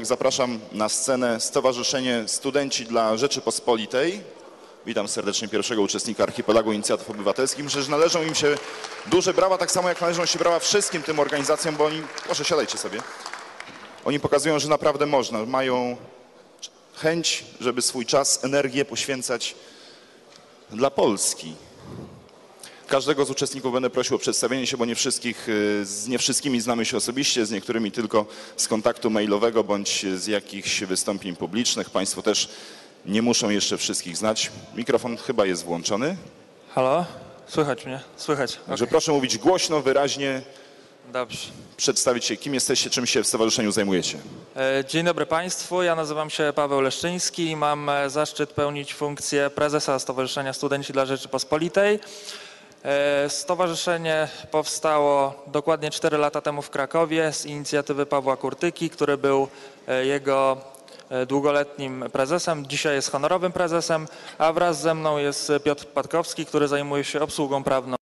Zapraszam na scenę Stowarzyszenie Studenci dla Rzeczypospolitej. Witam serdecznie pierwszego uczestnika Archipelagu Inicjatyw Obywatelskich. Myślę, że należą im się duże brawa, tak samo jak należą się brawa wszystkim tym organizacjom, bo oni, proszę siadajcie sobie, oni pokazują, że naprawdę można, mają chęć, żeby swój czas, energię poświęcać dla Polski. Każdego z uczestników będę prosił o przedstawienie się, bo nie, wszystkich, y, z nie wszystkimi znamy się osobiście, z niektórymi tylko z kontaktu mailowego bądź z jakichś wystąpień publicznych. Państwo też nie muszą jeszcze wszystkich znać. Mikrofon chyba jest włączony. Halo? Słychać mnie? Słychać. Także Okej. proszę mówić głośno, wyraźnie, Dobrze. przedstawić się, kim jesteście, czym się w stowarzyszeniu zajmujecie. E, Dzień dobry Państwu. Ja nazywam się Paweł Leszczyński i mam e, zaszczyt pełnić funkcję prezesa Stowarzyszenia Studenci dla Rzeczypospolitej. E, Stowarzyszenie powstało dokładnie 4 lata temu w Krakowie z inicjatywy Pawła Kurtyki, który był e, jego e, długoletnim prezesem. Dzisiaj jest honorowym prezesem, a wraz ze mną jest Piotr Patkowski, który zajmuje się obsługą prawną.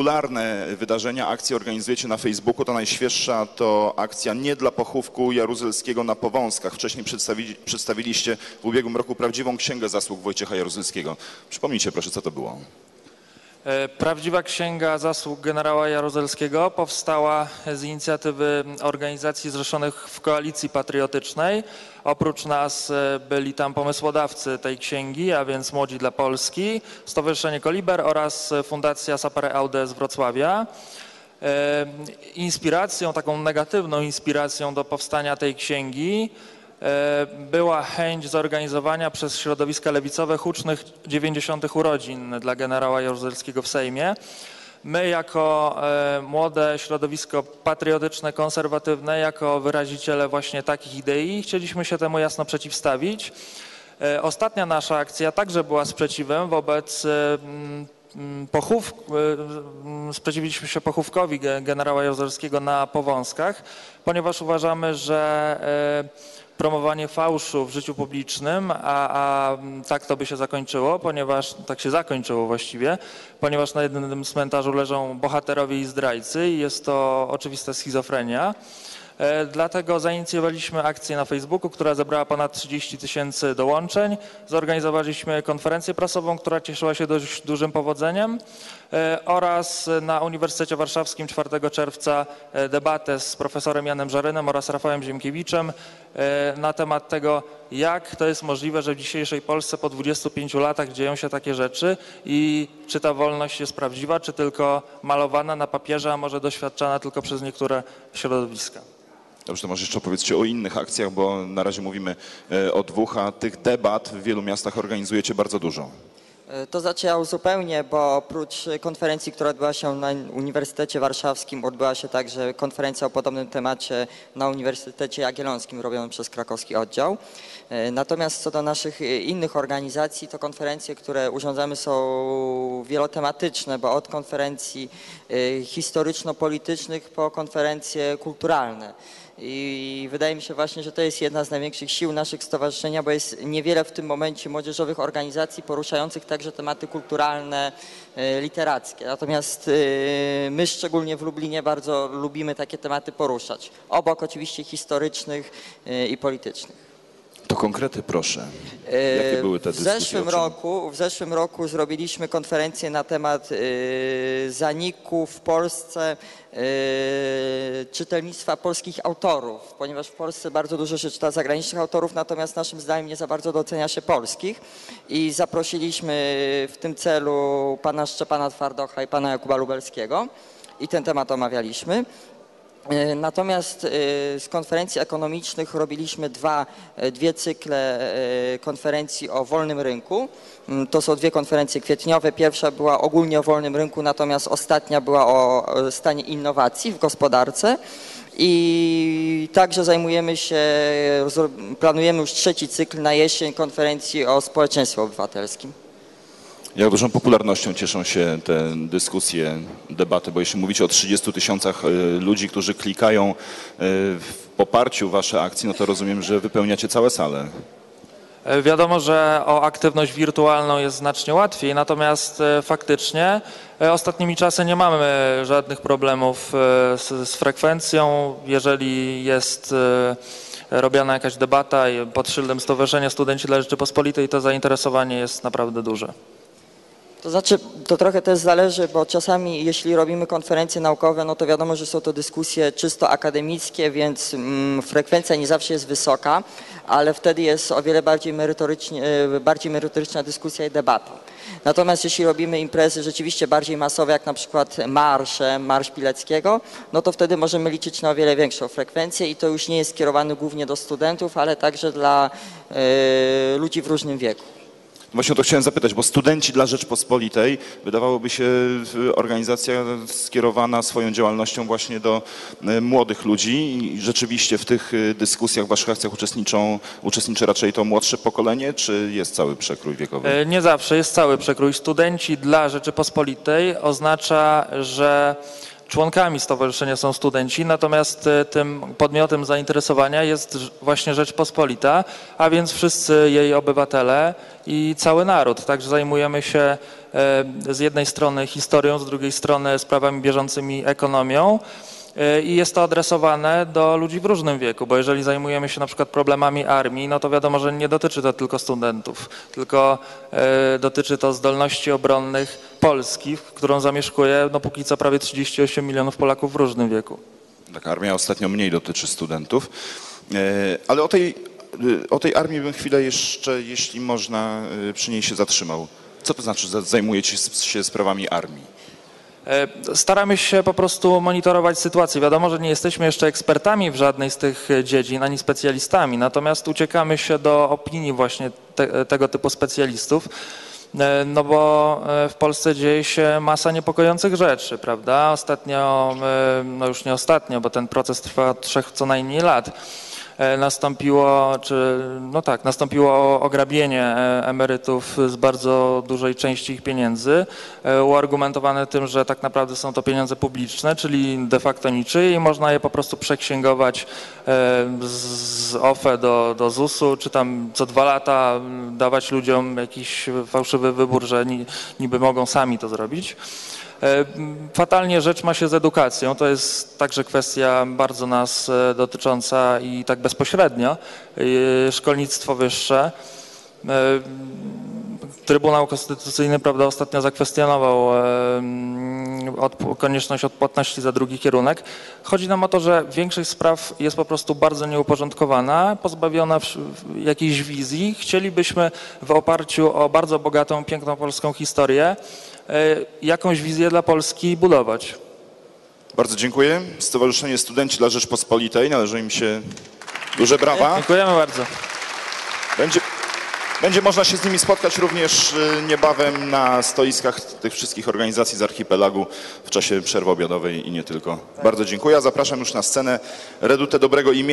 Popularne wydarzenia, akcje organizujecie na Facebooku. To najświeższa to akcja nie dla pochówku Jaruzelskiego na Powązkach. Wcześniej przedstawili, przedstawiliście w ubiegłym roku prawdziwą księgę zasług Wojciecha Jaruzelskiego. Przypomnijcie proszę, co to było. E, Prawdziwa Księga Zasług generała Jaruzelskiego powstała z inicjatywy organizacji zrzeszonych w Koalicji Patriotycznej. Oprócz nas e, byli tam pomysłodawcy tej księgi, a więc Młodzi dla Polski, Stowarzyszenie Koliber oraz Fundacja Sapere Aude z Wrocławia. E, Inspiracją, taką negatywną inspiracją do powstania tej księgi była chęć zorganizowania przez środowiska lewicowe hucznych 90. urodzin dla generała Jaruzelskiego w Sejmie. My jako e, młode środowisko patriotyczne, konserwatywne, jako wyraziciele właśnie takich idei chcieliśmy się temu jasno przeciwstawić. E, Ostatnia nasza akcja także była sprzeciwem wobec e, pochów, e, mm, sprzeciwiliśmy się pochówkowi ge- generała Jaruzelskiego na Powązkach, ponieważ uważamy, że e, promowanie fałszu w życiu publicznym, a, a tak to by się zakończyło, ponieważ tak się zakończyło właściwie, ponieważ na jednym cmentarzu leżą bohaterowie i zdrajcy i jest to oczywista schizofrenia. E, Dlatego zainicjowaliśmy akcję na Facebooku, która zebrała ponad 30 tysięcy dołączeń. Zorganizowaliśmy konferencję prasową, która cieszyła się dość dużym powodzeniem e, oraz na Uniwersytecie Warszawskim 4 czerwca e, debatę z profesorem Janem Żarynem oraz Rafałem Ziemkiewiczem na temat tego, jak to jest możliwe, że w dzisiejszej Polsce po 25 latach dzieją się takie rzeczy i czy ta wolność jest prawdziwa, czy tylko malowana na papierze, a może doświadczana tylko przez niektóre środowiska. Dobrze, to może jeszcze opowiedzcie o innych akcjach, bo na razie mówimy e, o dwóch, a tych debat w wielu miastach organizujecie bardzo dużo. E, To zacięło zupełnie, bo oprócz konferencji, która odbyła się na Uniwersytecie Warszawskim, odbyła się także konferencja o podobnym temacie na Uniwersytecie Jagiellońskim robioną przez krakowski oddział. E, Natomiast co do naszych innych organizacji, to konferencje, które urządzamy są wielotematyczne, bo od konferencji historyczno-politycznych po konferencje kulturalne. I wydaje mi się właśnie, że to jest jedna z największych sił naszych stowarzyszenia, bo jest niewiele w tym momencie młodzieżowych organizacji poruszających także tematy kulturalne, e, literackie. Natomiast e, my szczególnie w Lublinie bardzo lubimy takie tematy poruszać. Obok oczywiście historycznych e, i politycznych. To konkrety proszę. Jakie E, były te w dyskusje? zeszłym O czym? roku, w zeszłym roku zrobiliśmy konferencję na temat e, zaniku w Polsce e, czytelnictwa polskich autorów, ponieważ w Polsce bardzo dużo się czyta zagranicznych autorów, natomiast naszym zdaniem nie za bardzo docenia się polskich i zaprosiliśmy w tym celu pana Szczepana Twardocha i pana Jakuba Lubelskiego i ten temat omawialiśmy. E, Natomiast e, z konferencji ekonomicznych robiliśmy dwa, e, dwie cykle konferencji o wolnym rynku. Mm, To są dwie konferencje kwietniowe. Pierwsza była ogólnie o wolnym rynku, natomiast ostatnia była o stanie innowacji w gospodarce. I także zajmujemy się, planujemy już trzeci cykl na jesień konferencji o społeczeństwie obywatelskim. Jak dużą popularnością cieszą się te dyskusje, debaty, bo jeśli mówicie o 30 tysiącach y, ludzi, którzy klikają y, w poparciu wasze akcje, no to rozumiem, że wypełniacie całe sale. E, E, Wiadomo, że o aktywność wirtualną jest znacznie łatwiej, natomiast e, faktycznie e, ostatnimi czasy nie mamy żadnych problemów e, z, z frekwencją. Jeżeli jest e, robiona jakaś debata pod szyldem Stowarzyszenia Studenci dla Rzeczypospolitej, to zainteresowanie jest naprawdę duże. To znaczy, to trochę też zależy, bo czasami jeśli robimy konferencje naukowe, no to wiadomo, że są to dyskusje czysto akademickie, więc mm, frekwencja nie zawsze jest wysoka, ale wtedy jest o wiele bardziej, e, bardziej merytoryczna dyskusja i debata. Natomiast jeśli robimy imprezy rzeczywiście bardziej masowe, jak na przykład marsze, Marsz Pileckiego, no to wtedy możemy liczyć na o wiele większą frekwencję i to już nie jest skierowane głównie do studentów, ale także dla e, ludzi w różnym wieku. Właśnie o to chciałem zapytać, bo studenci dla Rzeczpospolitej wydawałoby się organizacja skierowana swoją działalnością właśnie do y, młodych ludzi i rzeczywiście w tych y, dyskusjach, waszych akcjach uczestniczą, uczestniczy raczej to młodsze pokolenie, czy jest cały przekrój wiekowy? E, Nie zawsze jest cały przekrój. Studenci dla Rzeczypospolitej oznacza, że członkami stowarzyszenia są studenci, natomiast e, tym podmiotem zainteresowania jest właśnie Rzeczpospolita, a więc wszyscy jej obywatele i cały naród. Także zajmujemy się e, z jednej strony historią, z drugiej strony sprawami bieżącymi ekonomią. E, I jest to adresowane do ludzi w różnym wieku, bo jeżeli zajmujemy się na przykład problemami armii, no to wiadomo, że nie dotyczy to tylko studentów, tylko e, dotyczy to zdolności obronnych Polski, którą zamieszkuje no póki co prawie 38 milionów Polaków w różnym wieku. Taka armia ostatnio mniej dotyczy studentów, E, ale o tej, o tej armii bym chwilę jeszcze, jeśli można, przy niej się zatrzymał. Co to znaczy, że zajmujecie się sprawami armii? E, Staramy się po prostu monitorować sytuację. Wiadomo, że nie jesteśmy jeszcze ekspertami w żadnej z tych e, dziedzin, ani specjalistami, natomiast uciekamy się do opinii właśnie te, tego typu specjalistów. E, No bo e, w Polsce dzieje się masa niepokojących rzeczy, prawda? Ostatnio, e, no już nie ostatnio, bo ten proces trwa trzech co najmniej lat e, nastąpiło, czy no tak, nastąpiło ograbienie e, emerytów z bardzo dużej części ich pieniędzy, e, uargumentowane tym, że tak naprawdę są to pieniądze publiczne, czyli de facto niczyje i można je po prostu przeksięgować e, z OFE do, do ZUS-u, czy tam co dwa lata m, dawać ludziom jakiś fałszywy wybór, że ni, niby mogą sami to zrobić. E, Fatalnie rzecz ma się z edukacją. To jest także kwestia bardzo nas e, dotycząca i tak bezpośrednio. E, Szkolnictwo wyższe. Trybunał Konstytucyjny prawda, ostatnio zakwestionował odp- konieczność odpłatności za drugi kierunek. Chodzi nam o to, że większość spraw jest po prostu bardzo nieuporządkowana, pozbawiona jakiejś wizji. Chcielibyśmy w oparciu o bardzo bogatą, piękną polską historię e, jakąś wizję dla Polski budować. Bardzo dziękuję. Stowarzyszenie Studenci dla Rzeczpospolitej, należą im się duże brawa. Dziękujemy bardzo. Będzie, będzie można się z nimi spotkać również y, niebawem na stoiskach tych wszystkich organizacji z archipelagu w czasie przerwy obiadowej i nie tylko. Bardzo dziękuję. A zapraszam już na scenę Redutę Dobrego Imienia.